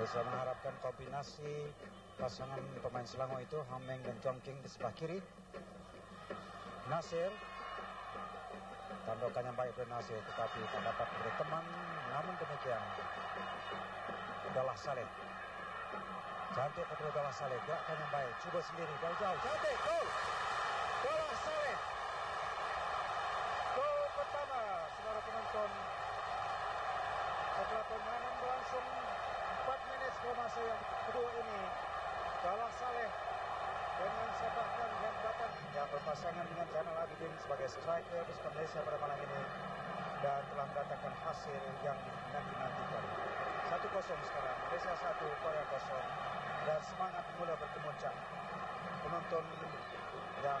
Bisa mengharapkan kombinasi pasangan pemain Selangor itu Hameng dan Jongking di sebelah kiri. Nasir. Tandokan yang baik dari Nasir tetapi tak dapat beri teman. Namun demikian Dalah Saleh. Cantik betul Dalah Saleh gerakan yang baik. Cuba sendiri jauh-jauh. Cantik gol. Dalah Saleh. Gol pertama saudara penonton. Setelah permainan berlangsung 4 masa yang kedua ini. Dalah Saleh dengan sepakan yang datang. Yang berpasangan dengan Zainal Abidin sebagai striker Malaysia pada malam ini. Dan telah mendatangkan hasil yang dinanti-nantikan. 1-0 sekarang, Malaysia 1, Korea 0 dan semangat mula berkemuncak. Penonton yang telah